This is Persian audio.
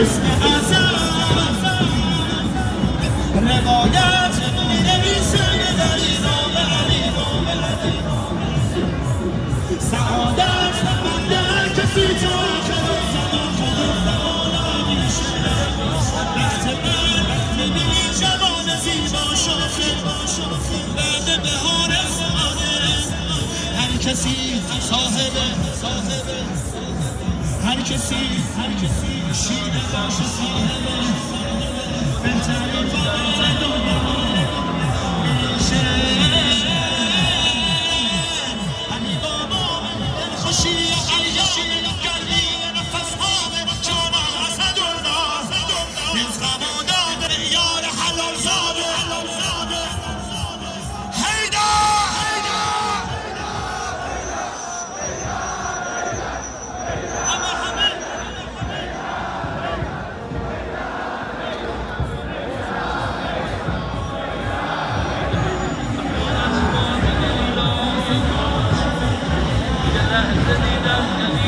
اسم آزاد روایت می نویسن در ایران و علیران ملت ایران سعادت در کسی تا آخر زمان خدا زمان آمیشه وقت من می‌بینی جوان زیبا شاخه بعد بهار سعادت هر کسی صاحب هر کسی هر کسی. Yeah. الذين